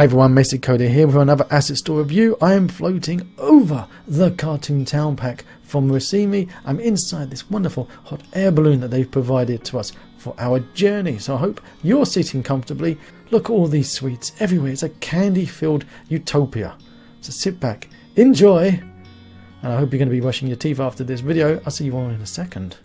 Everyone, Messy Coder here with another asset store review. I am floating over the Cartoon Town Pack from Ricimi. I'm inside this wonderful hot air balloon that they've provided to us for our journey. So I hope you're sitting comfortably. Look at all these sweets everywhere. It's a candy-filled utopia. So sit back, enjoy, and I hope you're going to be brushing your teeth after this video. I'll see you all in a second.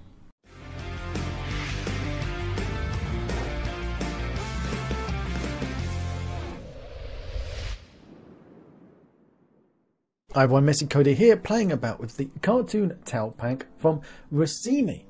Hi one Messy Coder here, playing about with the Cartoon Town Pack from Ricimi.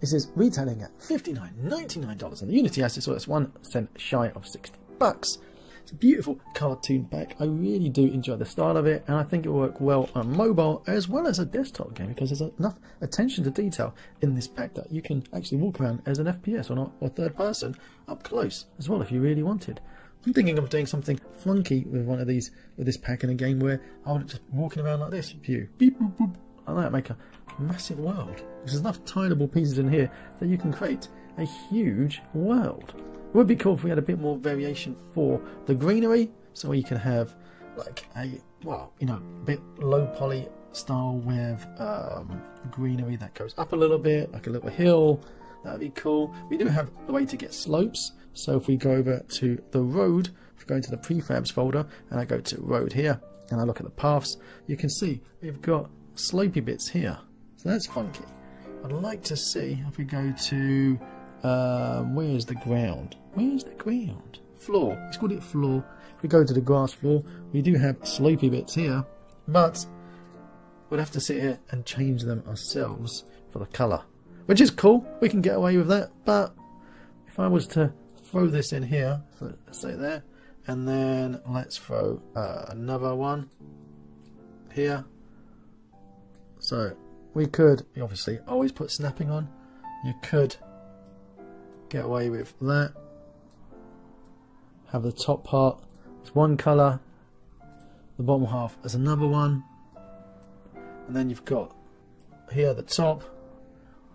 This is retailing at $59.99 on the Unity asset, so that's one cent shy of 60 bucks. It's a beautiful cartoon pack. I really do enjoy the style of it, and I think it will work well on mobile as well as a desktop game because there's enough attention to detail in this pack that you can actually walk around as an FPS or not, or third person up close as well if you really wanted. I'm thinking of doing something funky with one of these, with this pack in a game where I would just walking around like this, view, beep, boop, boop, like that, make a massive world. There's enough tileable pieces in here that you can create a huge world. It would be cool if we had a bit more variation for the greenery, so you can have like a, well, you know, a bit low poly style with um, greenery that goes up a little bit, like a little hill, That'd be cool. We do have a way to get slopes. So if we go over to the road, if we go into the prefabs folder and I go to road here and I look at the paths, you can see we've got slopey bits here. So that's funky. I'd like to see if we go to um, where's the ground? Where's the ground? Floor. Let's call it floor. If we go to the grass floor, we do have slopey bits here, but we'll have to sit here and change them ourselves for the colour which is cool. We can get away with that. But if I was to throw this in here, so say there, and then let's throw uh, another one here. So we could obviously always put snapping on. You could get away with that. Have the top part as one colour, the bottom half as another one, and then you've got here the top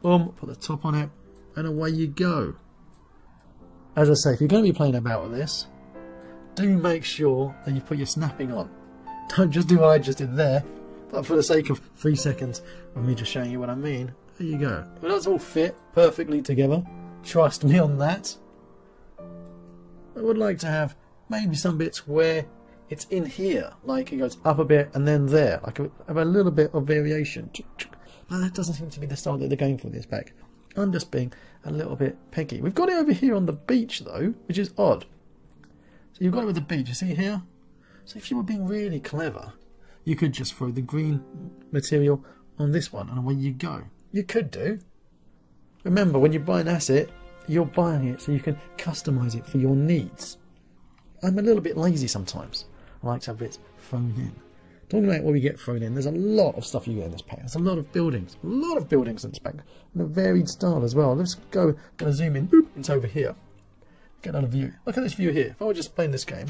Boom, put the top on it, and away you go. As I say, if you're going to be playing about with this, do make sure that you put your snapping on. Don't just do what I just did there, but for the sake of three seconds of me just showing you what I mean, there you go. It does all fit perfectly together. Trust me on that. I would like to have maybe some bits where it's in here, like it goes up a bit and then there, like have a little bit of variation. But that doesn't seem to be the style that they're going for this pack. I'm just being a little bit peggy. We've got it over here on the beach though, which is odd. So you've got it with the beach, you see here? So if you were being really clever, you could just throw the green material on this one and away you go. You could do. Remember, when you buy an asset, you're buying it so you can customize it for your needs. I'm a little bit lazy sometimes. I like to have bits thrown in. Talking about what we get thrown in, there's a lot of stuff you get in this pack. There's a lot of buildings, a lot of buildings in this pack, and a varied style as well. Let's go, gonna zoom in, boop, it's over here. Get another view. Look at this view here. If I were just playing this game,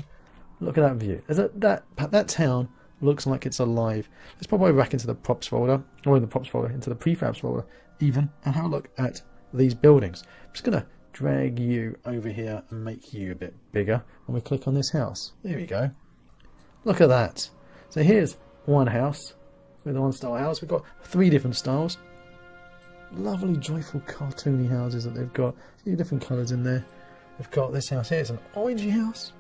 look at that view. There's a, that that town looks like it's alive. Let's pop over back into the props folder, or in the props folder, into the prefabs folder, even, and have a look at these buildings. I'm just gonna drag you over here and make you a bit bigger, and we click on this house. There we go. Look at that. So here's one house with one style house. We've got three different styles. Lovely, joyful, cartoony houses that they've got. A few different colours in there. We've got this house here. It's an orangey house.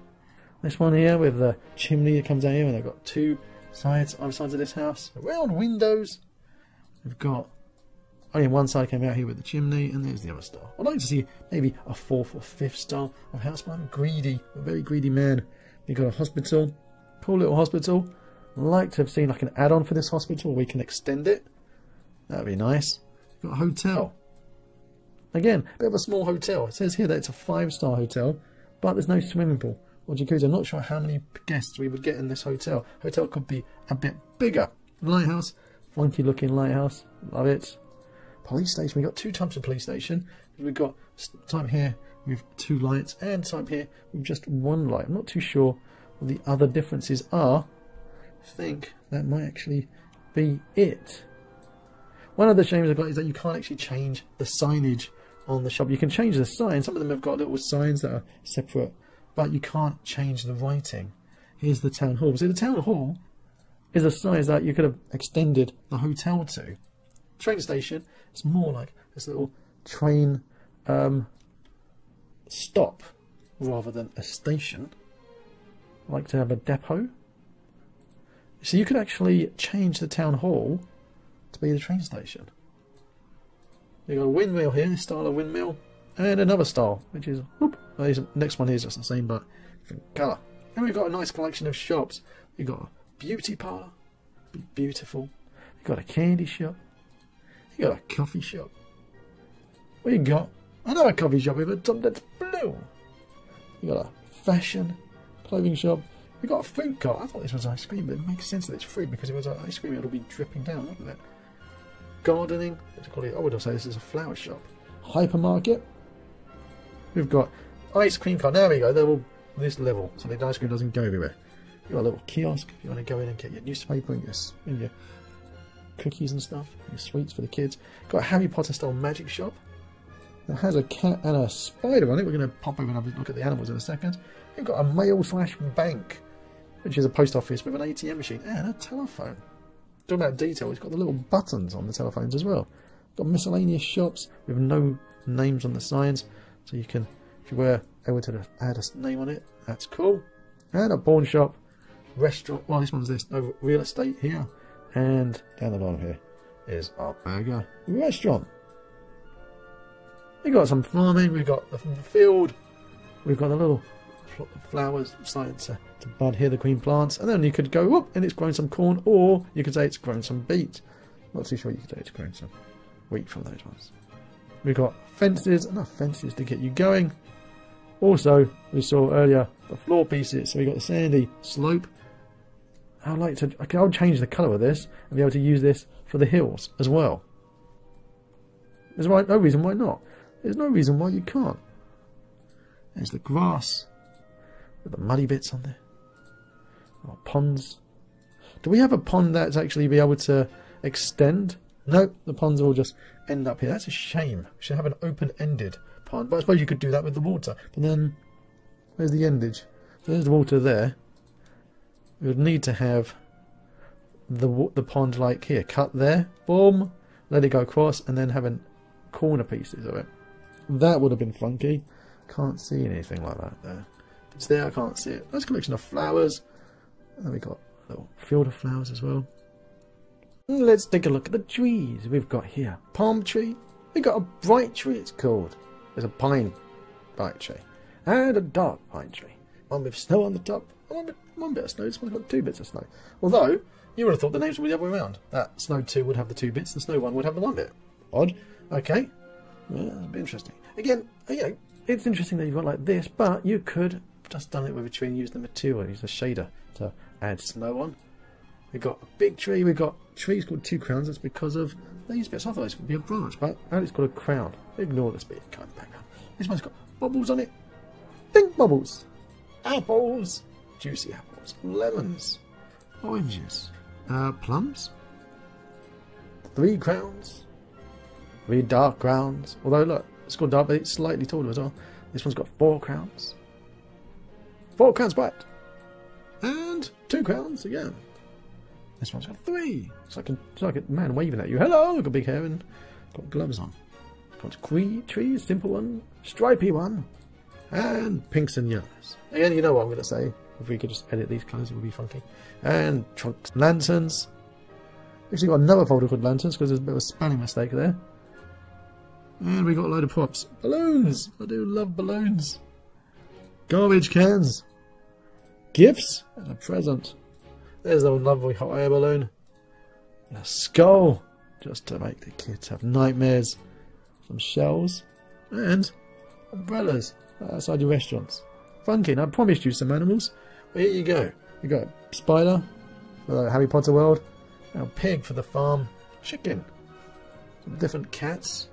This one here with the chimney that comes out here, and they've got two sides, other sides of this house. Round windows. We've got only one side came out here with the chimney, and there's the other style. I'd like to see maybe a fourth or fifth style of house, but I'm greedy, a very greedy man. They've got a hospital, cool little hospital like to have seen like an add-on for this hospital where we can extend it. That'd be nice. Got a hotel. Again, a bit of a small hotel. It says here that it's a five-star hotel, but there's no swimming pool or jacuzzi. I'm not sure how many guests we would get in this hotel. Hotel could be a bit bigger. Lighthouse, funky looking lighthouse. Love it. Police station. We've got two types of police station. We've got type here with two lights and type here with just one light. I'm not too sure what the other differences are think that might actually be it. One of the shames I've got is that you can't actually change the signage on the shop. You can change the sign. Some of them have got little signs that are separate, but you can't change the writing. here's the town hall. See, the town hall is a size that you could have extended the hotel to. Train station, it's more like this little train um, stop rather than a station. I like to have a depot. So you could actually change the town hall to be the train station. You've got a windmill here, style of windmill, and another style, which is, whoop, the next one is just the same but different colour. And we've got a nice collection of shops. You've got a beauty parlour, beautiful. You've got a candy shop. You've got a coffee shop. We've got another coffee shop with a top that's blue. You've got a fashion clothing shop. We've got a fruit cart. I thought this was ice cream, but it makes sense that it's fruit because if it was ice cream, it'll be dripping down, wouldn't it? Gardening. What call it? Oh, I would say this is a flower shop. Hypermarket. We've got ice cream cart. There we go. They're all this level, so the ice cream doesn't go everywhere. You've got a little kiosk if you want to go in and get your newspaper and your, and your cookies and stuff, your sweets for the kids. Got a Harry Potter style magic shop. That has a cat and a spider on it. We're going to pop over and have a look at the animals in a second. We've got a mail slash bank, which is a post office with an ATM machine and a telephone. Talking about detail, it's got the little buttons on the telephones as well. Got miscellaneous shops with no names on the signs, so you can, if you were able to add a name on it, that's cool. And a pawn shop, restaurant. Well, this one's this no real estate here, and down the bottom here is our burger restaurant. We've got some farming, we've got the field, we've got the little flowers starting to, uh, to bud here, the queen plants, and then you could go up and it's grown some corn, or you could say it's grown some beet. Not too sure you could say it's grown some wheat from those ones. We've got fences, enough fences to get you going. Also, we saw earlier the floor pieces, so we got the sandy slope. I'd like to, I'll change the colour of this and be able to use this for the hills as well. There's no reason why not. There's no reason why you can't. There's the grass the muddy bits on there. Oh, ponds. Do we have a pond that's actually be able to extend? No, the ponds all just end up here. That's a shame. We should have an open-ended pond. But I suppose you could do that with the water. But then, where's the endage? There's the water there. We would need to have the the pond like here, cut there, boom, let it go across, and then having corner pieces of it. That would have been funky. Can't see anything like that there. It's there, I can't see it. Nice collection of flowers. And we got a little field of flowers as well. Let's take a look at the trees we've got here. Palm tree. We got a bright tree, it's called. There's a pine bright tree. And a dark pine tree. One with snow on the top. One bit, one bit of snow. This one's got two bits of snow. Although, you would have thought the names would be the other way around. That snow 2 would have the two bits, the snow 1 would have the one bit. Odd. Okay. Yeah, that'd be interesting. Again, you know, it's interesting that you've got like this, but you could just done it with a tree and use the material, use a shader to add snow on. We've got a big tree, we've got trees called two crowns, that's because of these bits. otherwise it would be a branch, but and it's got a crown. Ignore this bit, kind of background. This one's got bubbles on it. Pink bubbles. Apples. Juicy apples. Lemons. Oranges. Uh, plums. Three crowns. Three dark crowns. Although, look, it's got dark, but it's slightly taller as well. This one's got four crowns. Four crowns white. And two crowns again. This one's got three. It's like a, it's like a man waving at you. Hello, got big hair and got gloves on. Got tree, tree, simple one, stripy one, and pinks and yellows. Again, you know what I'm going to say. If we could just edit these colours, it would be funky. And trunks, lanterns. Actually, got another folder called lanterns because there's a bit of a spelling mistake there. And we got a load of props. Balloons! I do love balloons. Garbage cans. Gifts and a present. There's a lovely hot air balloon. And a skull. Just to make the kids have nightmares. Some shells. And umbrellas outside your restaurants. Funky. I promised you some animals. Well, here you go. You got a spider for the Harry Potter world. a pig for the farm. Chicken. Some different cats.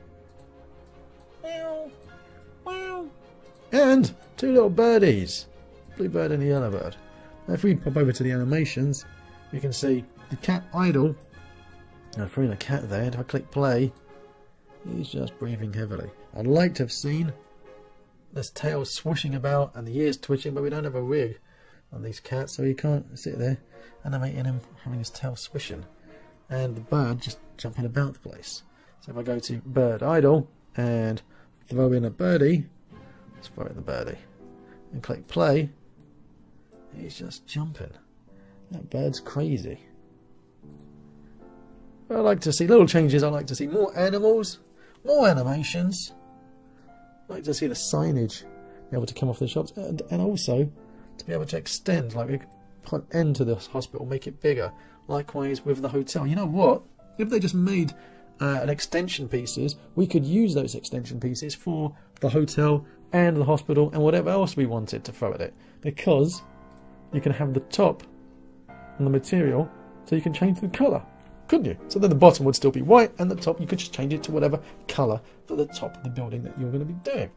And two little birdies. Blue bird and the yellow bird. Now if we pop over to the animations, you can see the cat idle. Now throwing a cat there, if I click play, he's just breathing heavily. I'd like to have seen this tail swooshing about and the ears twitching, but we don't have a rig on these cats, so you can't sit there animating him having his tail swishing. And the bird just jumping about the place. So if I go to bird idle and throw in a birdie, let's the birdie, and click play, he's just jumping. That bird's crazy. I like to see little changes. I like to see more animals, more animations. I like to see the signage be able to come off the shops, and, and also to be able to extend, like we put an end to this hospital, make it bigger. Likewise with the hotel. You know what? If they just made uh, an extension pieces, we could use those extension pieces for the hotel and the hospital and whatever else we wanted to throw at it. Because you can have the top and the material, so you can change the colour, couldn't you? So then the bottom would still be white, and the top you could just change it to whatever colour for the top of the building that you're going to be doing.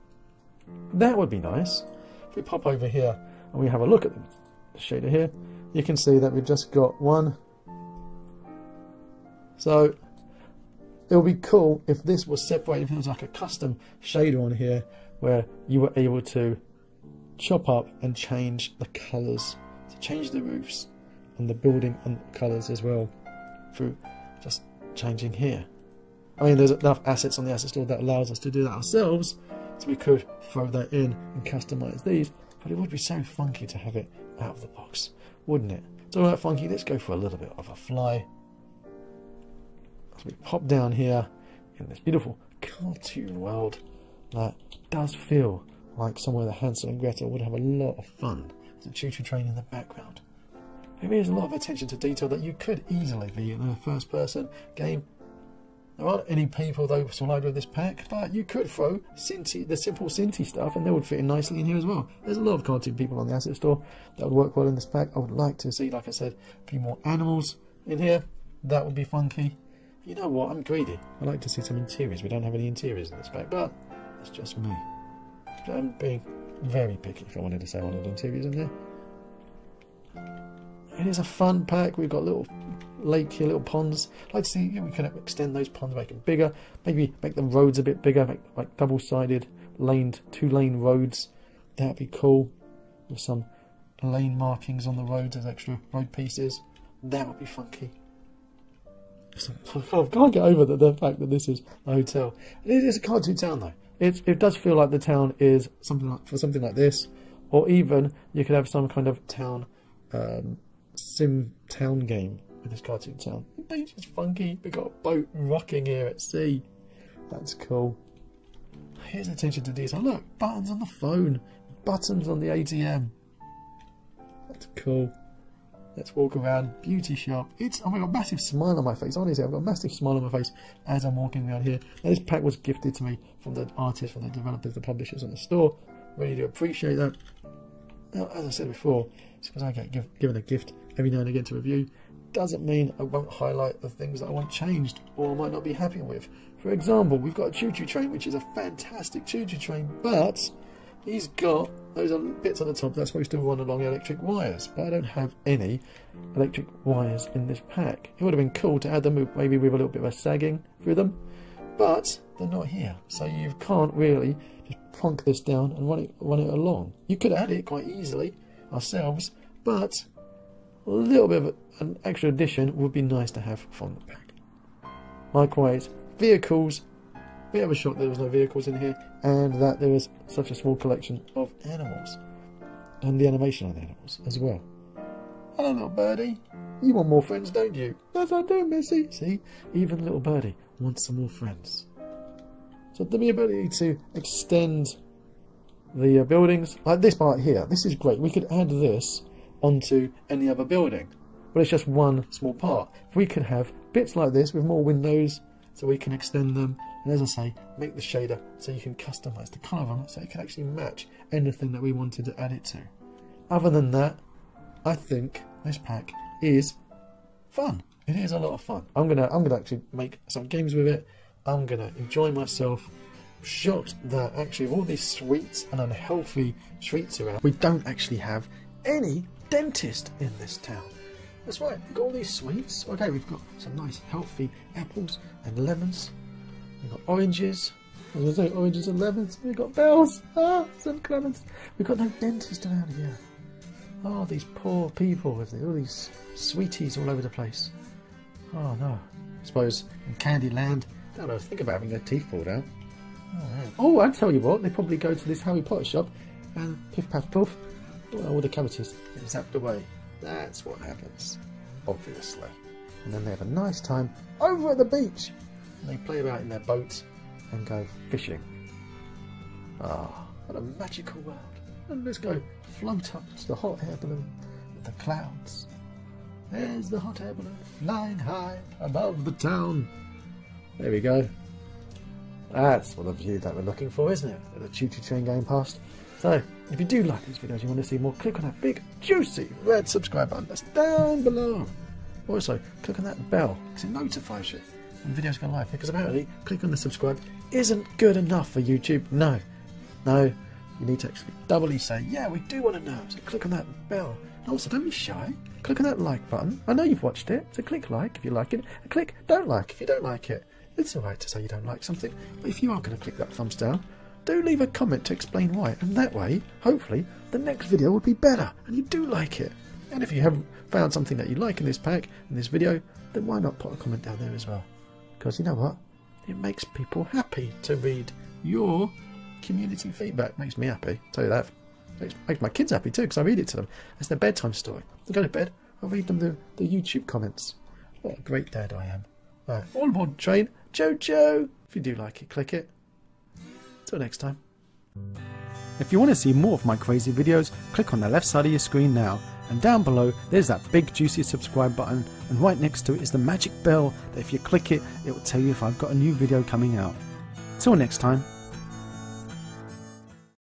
That would be nice. If we pop over here and we have a look at the shader here, you can see that we've just got one. So it would be cool if this was separated, if there was like a custom shader on here where you were able to chop up and change the colours, to change the roofs and the building and colours as well through just changing here. I mean, there's enough assets on the asset store that allows us to do that ourselves, so we could throw that in and customize these, but it would be so funky to have it out of the box, wouldn't it? So that funky, let's go for a little bit of a fly. As we pop down here in this beautiful cartoon world that does feel like somewhere that Hansel and Gretel would have a lot of fun. There's a choo-choo train in the background. There is a lot of attention to detail that you could easily be in a first-person game there aren't any people though supplied with this pack, but you could throw Synty, the simple Synty stuff and they would fit in nicely in here as well. There's a lot of cartoon people on the asset store that would work well in this pack. I would like to see, like I said, a few more animals in here. That would be funky. You know what, I'm greedy. I like to see some interiors. We don't have any interiors in this pack, but it's just me. I'm being very picky if I wanted to say I wanted interiors in there. It is a fun pack. We've got little lake here, little ponds. I'd like to see yeah, we can extend those ponds, make them bigger. Maybe make the roads a bit bigger, make like double-sided, laned, two-lane roads. That'd be cool. With some lane markings on the roads as extra road pieces. That would be funky. I can't get over the, the fact that this is a hotel. It is a cartoon town though. It, it does feel like the town is something like for something like this, or even you could have some kind of town um, sim town game with this cartoon town. It's just funky. We got a boat rocking here at sea. That's cool. Here's attention to detail. Look, buttons on the phone, buttons on the ATM. That's cool. Let's walk around. Beauty shop. It's oh my god, massive smile on my face. Honestly, I've got a massive smile on my face as I'm walking around here. Now, this pack was gifted to me from the artists, from the developers, the publishers, and the store. Really do appreciate that. Now, as I said before, it's because I get give, given a gift every now and again to review doesn't mean I won't highlight the things that I want changed or I might not be happy with. For example, we've got a choo-choo train, which is a fantastic choo-choo train, but he's got those bits on the top that's supposed to run along electric wires, but I don't have any electric wires in this pack. It would have been cool to add them maybe with a little bit of a sagging through them, but they're not here, so you can't really just plonk this down and run it, run it along. You could add it quite easily ourselves, but a little bit of an extra addition would be nice to have from the pack. Likewise, vehicles. We have a shock there was no vehicles in here, and that there was such a small collection of animals, and the animation on the animals as well. Hello, little birdie. You want more friends, don't you? Yes, I do, Missy. See, even little birdie wants some more friends. So the ability to extend the uh, buildings, like this part here, this is great. We could add this onto any other building. But it's just one small part. If we could have bits like this with more windows, so we can extend them, and as I say, make the shader so you can customize the colour on it so it can actually match anything that we wanted to add it to. Other than that, I think this pack is fun. It is a lot of fun. I'm gonna I'm gonna actually make some games with it. I'm gonna enjoy myself. Shocked that actually all these sweets and unhealthy treats around, we don't actually have any dentist in this town. That's right, we've got all these sweets. Okay, we've got some nice healthy apples and lemons. We've got oranges. I was going to say oranges and lemons. We've got bells. Ah, St. Clements. We've got no dentist around here. Oh, these poor people with all these sweeties all over the place. Oh no. I suppose in Candyland, they don't know, think about having their teeth pulled out. Oh, oh, I tell you what, they probably go to this Harry Potter shop and piff paff poof, all the cavities zapped away. That's what happens, obviously. And then they have a nice time over at the beach. And they play about in their boat and go fishing. Ah, what a magical world. And let's go float up to the hot air balloon with the clouds. There's the hot air balloon flying high above the town. There we go. That's what the view that we're looking for, isn't it? The choo-choo train going past. So, if you do like these videos, you want to see more, click on that big, juicy red subscribe button that's down below. Also, click on that bell because it notifies you when videos go live. Because apparently, click on the subscribe isn't good enough for YouTube. No, no, you need to actually doubly say, yeah, we do want to know. So click on that bell. And also, don't be shy. Click on that like button. I know you've watched it, so click like if you like it, and click don't like if you don't like it. It's alright to say you don't like something, but if you are going to click that thumbs down, do leave a comment to explain why, and that way, hopefully, the next video will be better, and you do like it. And if you have found something that you like in this pack, in this video, then why not put a comment down there as well? Because you know what? It makes people happy to read your community feedback. Makes me happy, tell you that. Makes, makes my kids happy too, because I read it to them. It's their bedtime story. They go to bed, I read them the, the YouTube comments. What a great dad I am. Right, all aboard train. Jojo! If you do like it, click it. Till next time. If you want to see more of my crazy videos, click on the left side of your screen now. And down below, there's that big juicy subscribe button. And right next to it is the magic bell that if you click it, it will tell you if I've got a new video coming out. Till next time.